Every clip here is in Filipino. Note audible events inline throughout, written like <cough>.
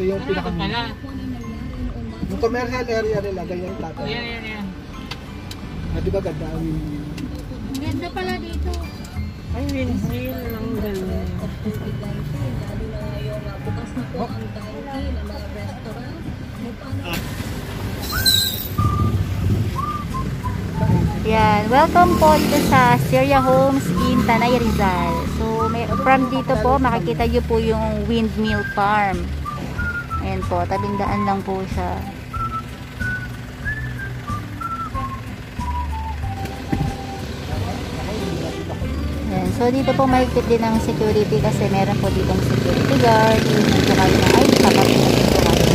Ito yung pinaka Pala. Yung commercial area nila, ganyan yung tatay. Yan, yan, yan. Ah, di ba ganda ang Ganda pala dito. Ay, windmill. Ang ganda. Yan, welcome po dito sa Syria Homes in Tanay Rizal. So, may, from dito po, makikita nyo po yung windmill farm. Ayan po, tabindaan lang po siya. Ayan, so dito po mahigpit din ang security kasi meron po ditong security guard. Yung dito kayo na, ay, tapat na dito kayo.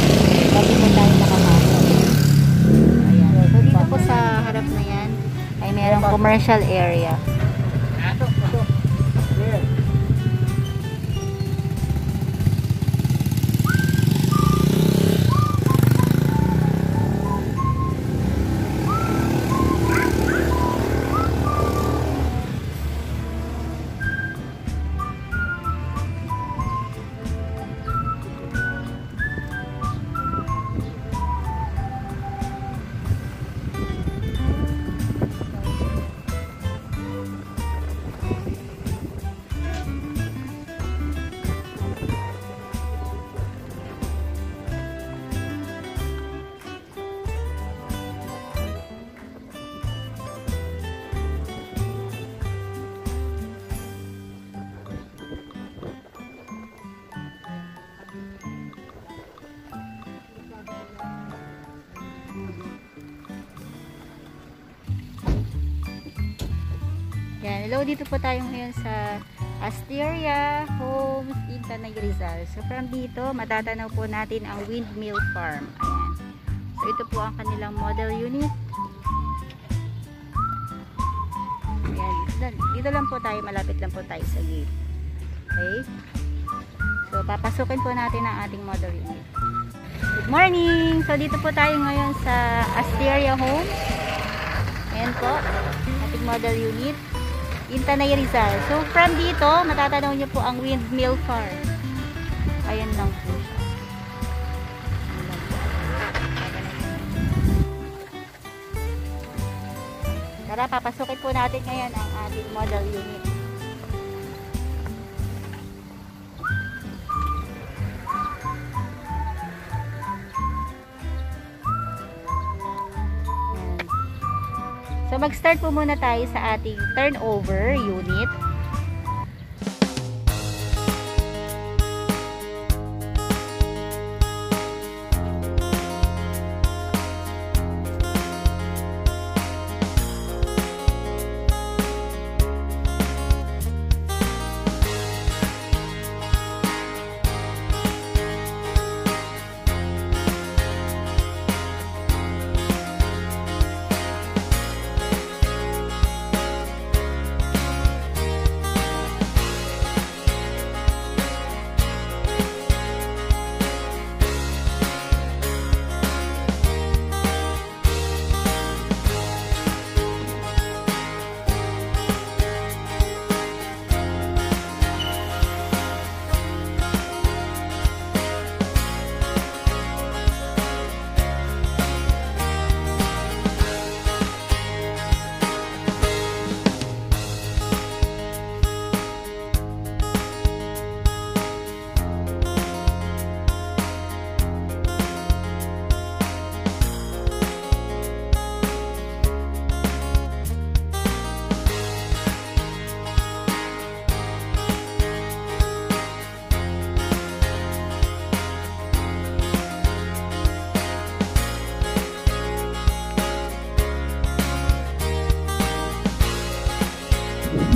Bago po tayo nakapasok. Ayan, so dito po sa harap na yan, ay merong commercial area. Yan, hello, dito po tayo ngayon sa Asteria Homes in Tanay Rizal. So from dito, matatanaw po natin ang windmill farm. Ayan. So ito po ang kanilang model unit. Ayan, dito, lang po tayo, malapit lang po tayo sa gate. Okay? So papasukin po natin ang ating model unit. Good morning! So dito po tayo ngayon sa Asteria Homes. Ayan po, ating model unit. In Tanay Rizal. So, from dito, matatanaw niyo po ang windmill farm. Ayan lang po siya. Tara, papasukin po natin ngayon ang ating model unit. Mag-start po muna tayo sa ating turnover unit.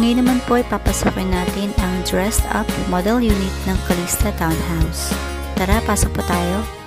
Ngayon naman po ay papasukin natin ang dressed up model unit ng Calista Townhouse. Tara, pasok po tayo.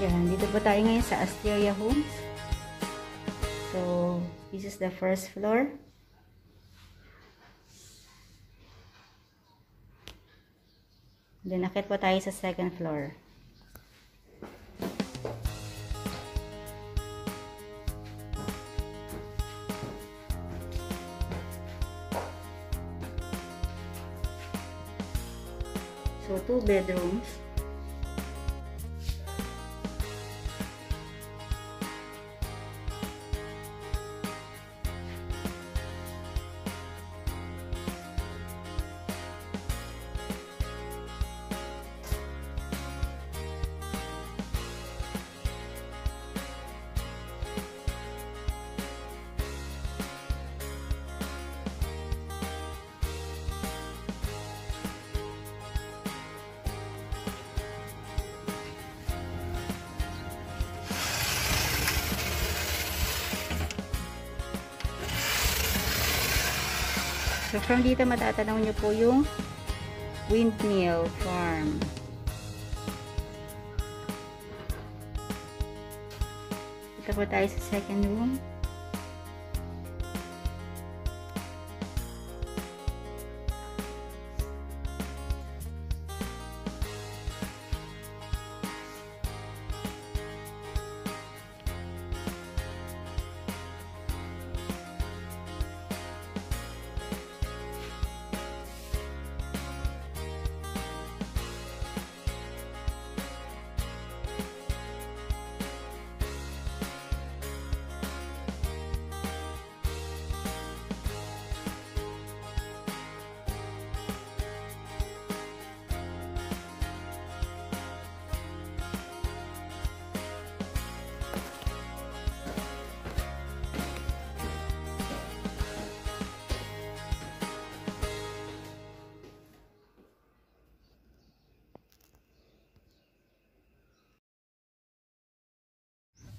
Yan, dito po tayo ngayon sa Asteria Homes. So, this is the first floor. Then, akit po tayo sa second floor. So, two bedrooms. So, from dito matatanaw nyo po yung windmill farm. Dito po tayo sa second room.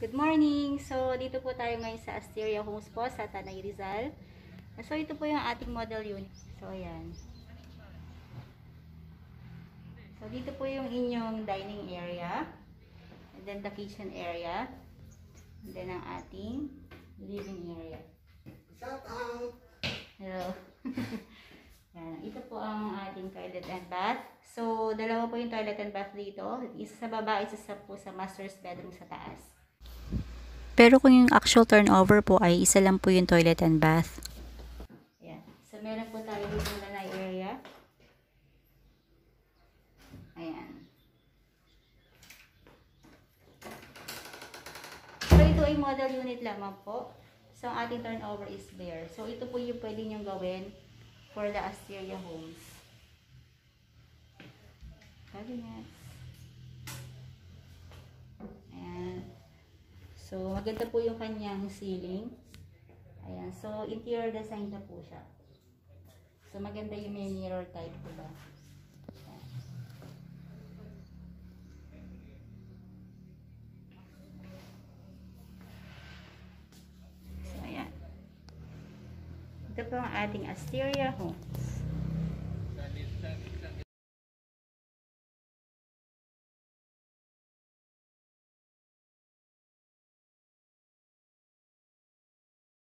Good morning! So, dito po tayo ngayon sa Asteria Homes po sa Tanay Rizal. So, ito po yung ating model unit. So, ayan. So, dito po yung inyong dining area. And then, the kitchen area. And then, ang ating living area. Shout out! Hello. <laughs> Yan. Ito po ang ating toilet and bath. So, dalawa po yung toilet and bath dito. Isa sa baba, isa sa po sa master's bedroom sa taas. Pero kung yung actual turnover po ay isa lang po yung toilet and bath. Ayan. So, meron po tayo dito na na area. Ayan. So, ito ay model unit lamang po. So, ang ating turnover is there. So, ito po yung pwede nyo gawin for the Asteria homes. Cabinets. Ayan. So, maganda po yung kanyang ceiling. Ayan. So, interior design na po siya. So, maganda yung may mirror type, diba? Ayan. So, ayan. Ito po ang ating Asteria homes.